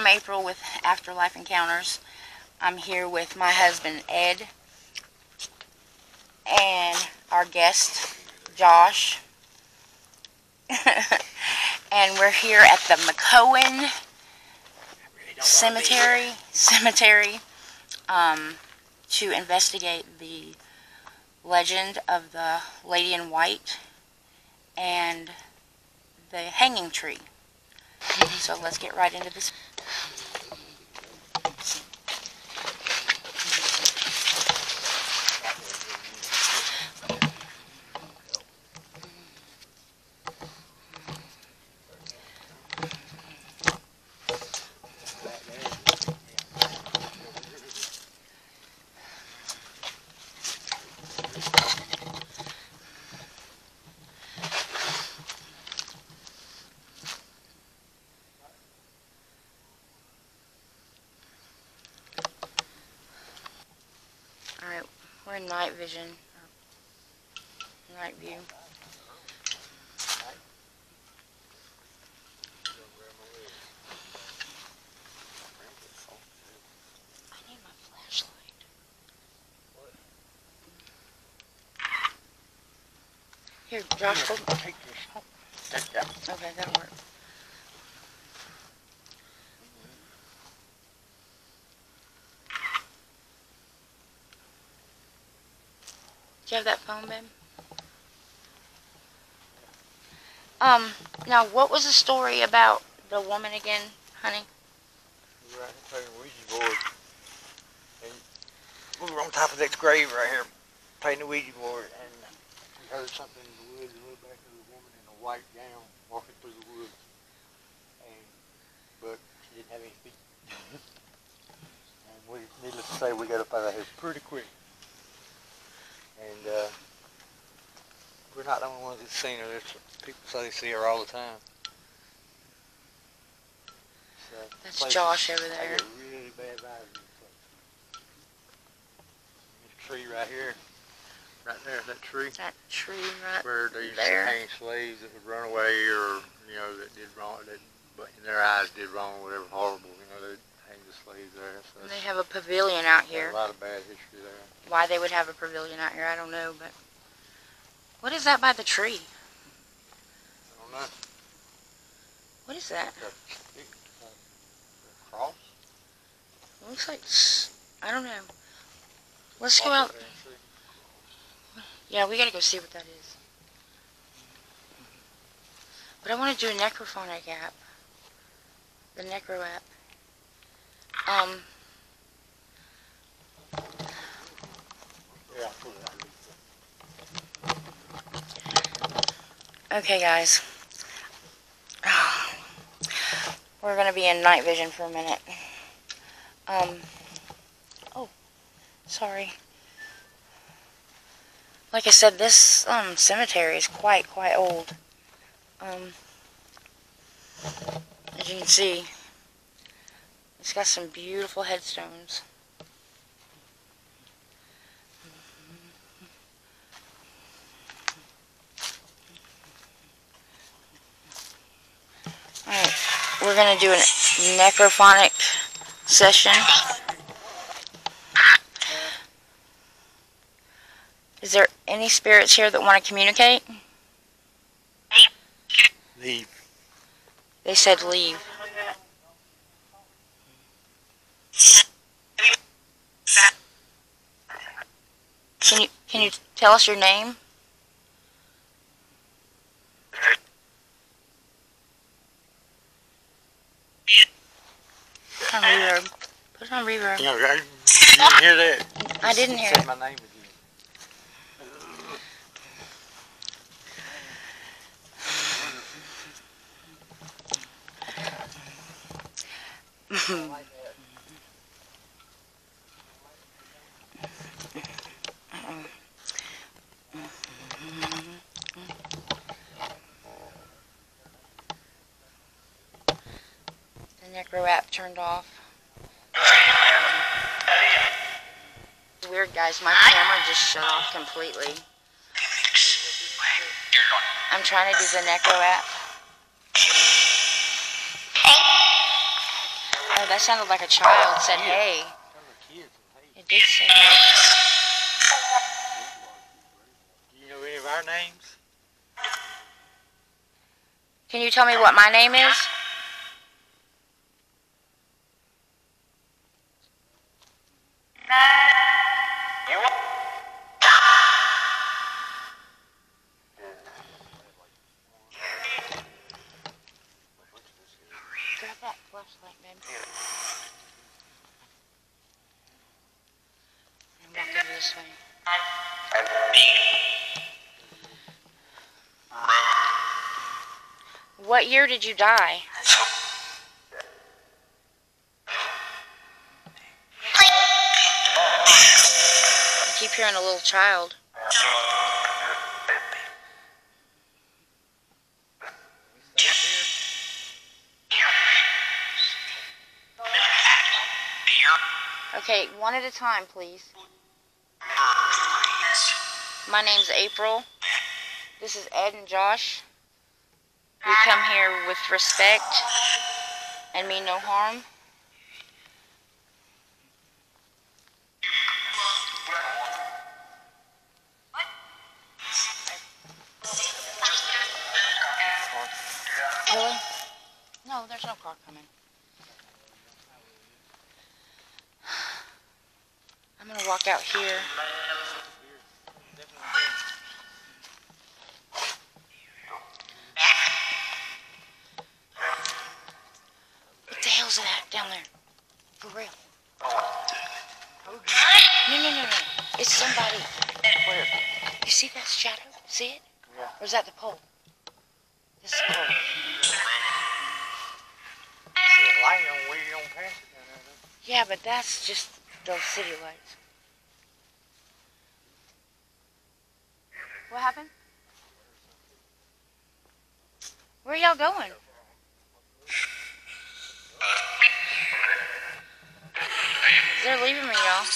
I'm April with Afterlife Encounters. I'm here with my husband Ed and our guest Josh. and we're here at the McCohen Cemetery Cemetery um, to investigate the legend of the Lady in White and the hanging tree. So let's get right into this. Alright, night vision. Night view. I need my flashlight. Here, Josh, hold. Take this. Okay, that'll work. You have that phone, babe? Um, now what was the story about the woman again, honey? We were out playing Ouija board. And we were on top of that grave right here playing the Ouija board. And we heard something in the woods. and We looked back at a woman in a white gown walking through the woods. And, but she didn't have any feet. and we, needless to say, we got up out of here pretty quick. And uh, we're not the only ones that's seen her. There's people say they see her all the time. So, That's Josh over there. really bad vibes. from this place. This tree right here, right there, that tree, That tree right where they used there. to hang slaves that would run away or, you know, that did wrong, that, but in their eyes did wrong, whatever horrible, you know, they'd hang the slaves there. So And they have a pavilion out here. a lot of bad history there. Why they would have a pavilion out here, I don't know, but what is that by the tree? I don't know. What is that? Got a stick, like a cross. It looks like I don't know. Let's go out. Walk there and see. Yeah, we gotta go see what that is. But I want to do a necrophonic app. The necro app. Um, Yeah, I'll put it out. Okay, guys. We're gonna be in night vision for a minute. Um, oh, sorry. Like I said, this um cemetery is quite quite old. Um, as you can see, it's got some beautiful headstones. Alright, we're gonna do a necrophonic session. Is there any spirits here that want to communicate? Leave. They said leave. Can you can you tell us your name? Put on reverb. Put on reverb. You know, I, you didn't hear that? I didn't hear it. my name again. The necro app turned off. Um, weird guys, my camera just shut off completely. I'm trying to do the necro app. Oh, that sounded like a child said, "Hey." Some of the kids. Hey, It did say hey. do you know any of our names? Can you tell me what my name is? Grab that flashlight, babe. And walk over this way. What year did you die? Hearing a little child. Okay, one at a time, please. My name's April. This is Ed and Josh. We come here with respect and mean no harm. No, there's no car coming. I'm gonna walk out here. What the hell's that down there? For real? No, no, no, no. It's somebody. Where? You see that shadow? See it? Yeah. Or is that the pole? This is the pole. Yeah, but that's just those city lights. What happened? Where y'all going? They're leaving me, y'all.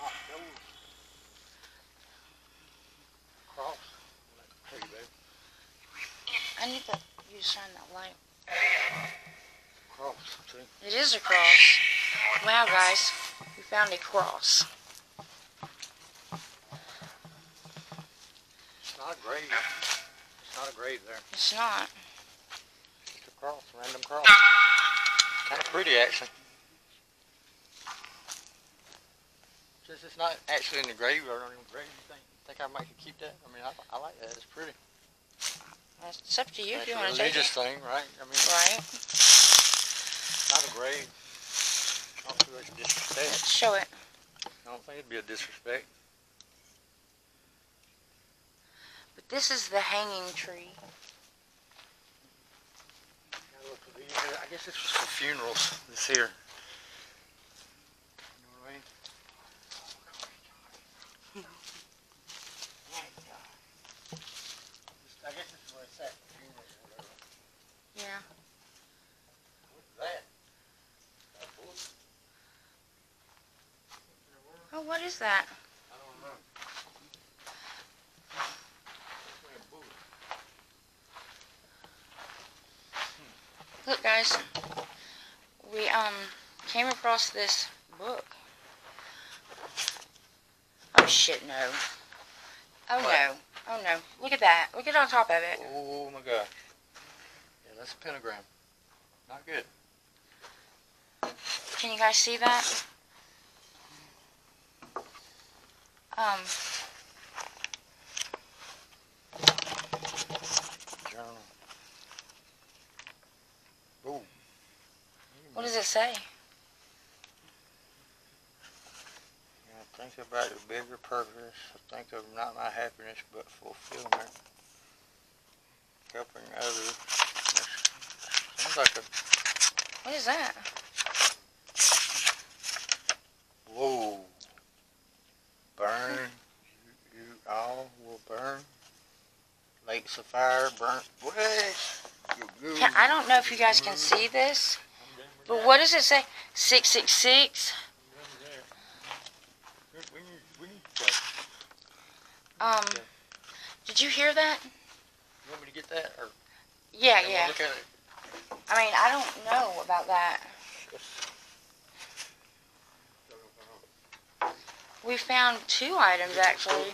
Locked doors. Cross. Hey, babe. I need to you shine that light. Cross. It is a cross. Wow, guys, we found a cross. It's not a grave. It's not a grave there. It's not. It's a cross. Random cross. Kind of pretty, actually. Since it's not actually in the graveyard or in the grave, you think, think I might keep that? I mean, I, I like that. It's pretty. It's up to you if you want to take religious thing, right? I mean, Right. not a grave. I don't feel like a disrespect. Let's show it. I don't think it'd be a disrespect. But this is the hanging tree. Gotta look for these here. I guess this was for funerals. This here. You know what I mean? I guess this is where it's at. Funerals or whatever. Yeah. What's that? Oh, what is that? I don't know. Look, guys. We um came across this book. Oh shit, no. Oh What? no. Oh no. Look at that. Look at on top of it. Oh my god. Yeah, that's a pentagram. Not good. Can you guys see that? Um, Journal. Ooh. what does it say? Yeah, think about your bigger purpose. Think of not my happiness, but fulfillment. Helping others. Sounds like a What is that? whoa. Burn. You, you all will burn. Lakes of fire burnt. What? Can, I don't know if you guys can see this, but what does it say? 666? We need, we need to check. Um, did you hear that? You want me to get that, or Yeah, yeah. look at it? I mean, I don't know about that. We found two items actually.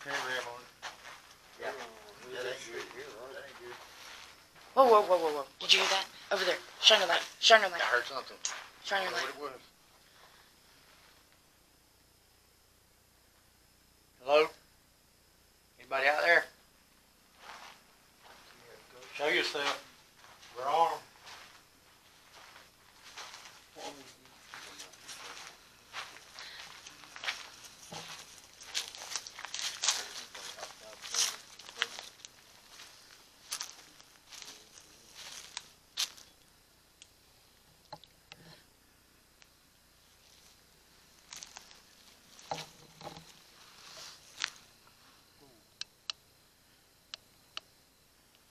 Program on it. Yeah. That ain't good. That ain't good. Whoa, whoa, whoa, whoa, whoa. Did you hear that? Over there. Shine your light. Shine your light. I heard something. Shine I your don't know light. what it was. Hello? Anybody out there? Show yourself. We're on 'em.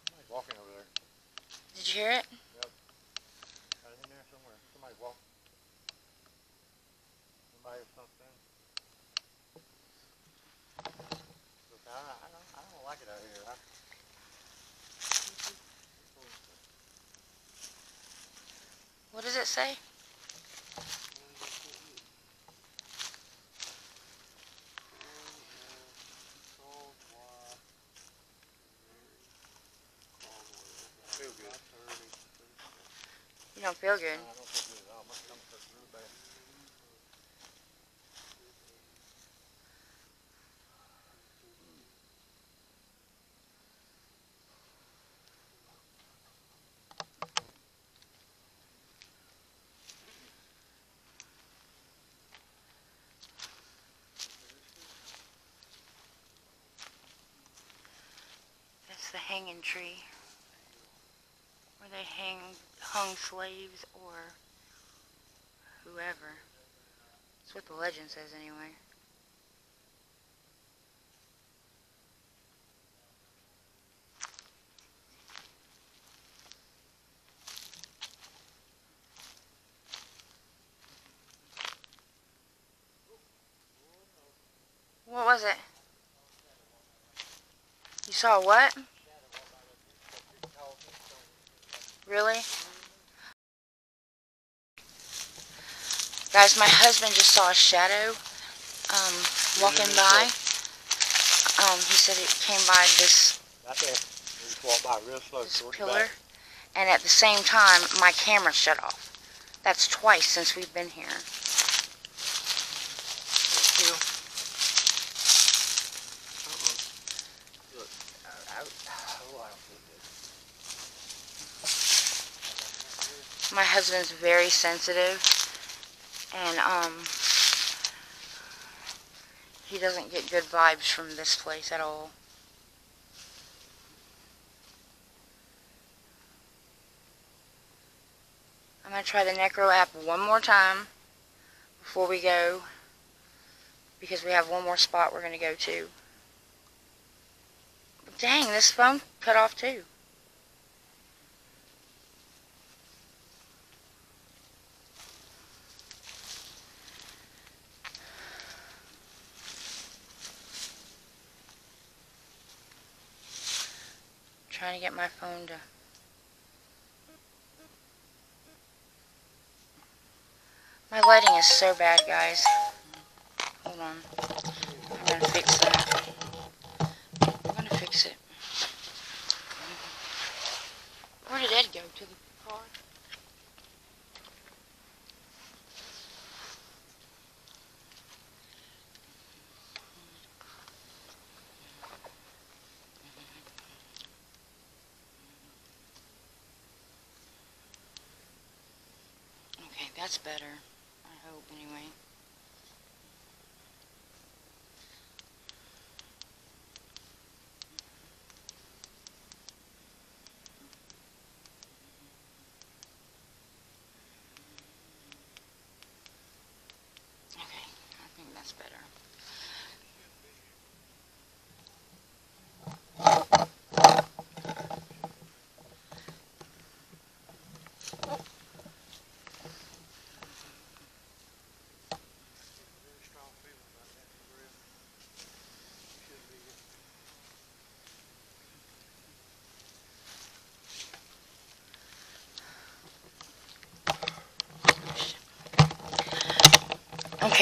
Somebody's walking over there. Did you hear it? Right in there somewhere. Somebody's walking. Somebody or something. I don't, I don't like it out here. I, What does it say? feel good. You don't feel good. I don't feel good at all. My stomach hurts real bad. That's the hanging tree. Where they hang hung slaves or whoever. That's what the legend says anyway. What was it? You saw what? Really? Guys, my husband just saw a shadow um, walking by. Um, he said it came by this, Not there. We just walk by slow. this pillar, and at the same time, my camera shut off. That's twice since we've been here. Hill. Uh-uh. Look, I, I, oh, I don't feel good. My husband's very sensitive, and um, he doesn't get good vibes from this place at all. I'm gonna try the Necro app one more time before we go, because we have one more spot we're gonna go to. Dang, this phone cut off too. Trying to get my phone to My lighting is so bad, guys. Hold on. I'm gonna fix that. I'm gonna fix it. Where did Ed go? To the car? Okay, that's better. I hope, anyway. Okay, I think that's better.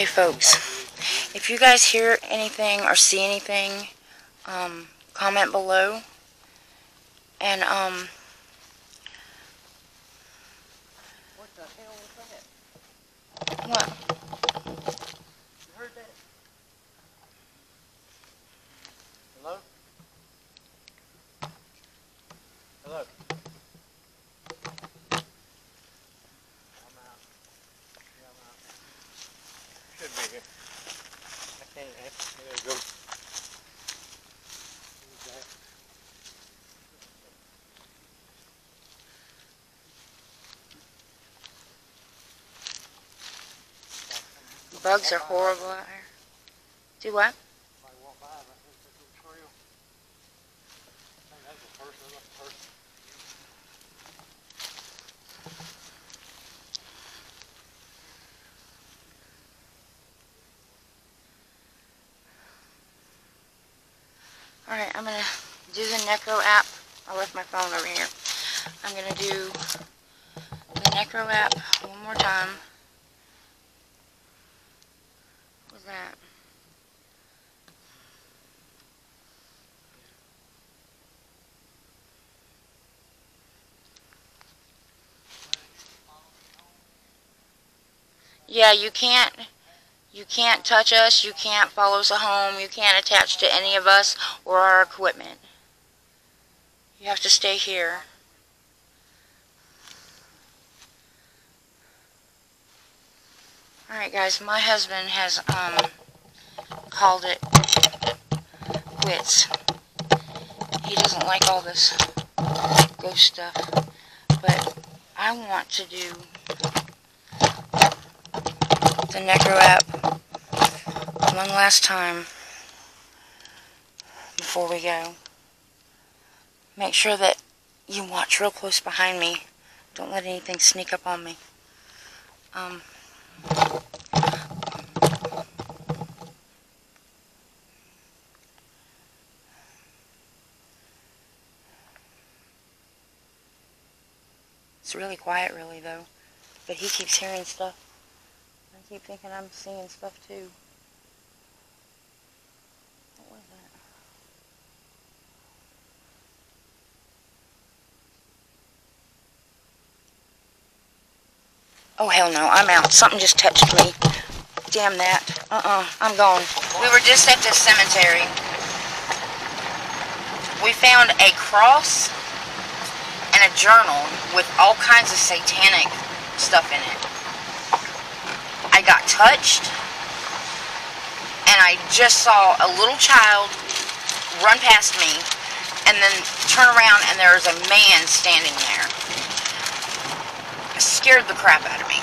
Okay, folks. If you guys hear anything or see anything, um, comment below. And, um, What the hell was that? what? You heard that? Hello? Hello? I'm out. Yeah, I'm out. Should be here. I can't, I gotta go. Who's that? Bugs are horrible out here. Do what? Alright, I'm gonna do the Necro app. I left my phone over here. I'm gonna do the Necro app one more time. What was that? Yeah, you can't you can't touch us, you can't follow us home, you can't attach to any of us or our equipment. You have to stay here. Alright guys, my husband has um called it quits. He doesn't like all this ghost stuff. But I want to do the Necro app one last time before we go. Make sure that you watch real close behind me. Don't let anything sneak up on me. Um, it's really quiet, really, though. But he keeps hearing stuff. I keep thinking I'm seeing stuff too. Oh hell no, I'm out. Something just touched me. Damn that. Uh-uh, I'm gone. We were just at the cemetery. We found a cross and a journal with all kinds of satanic stuff in it. I got touched, and I just saw a little child run past me, and then turn around, and there was a man standing there. Scared the crap out of me.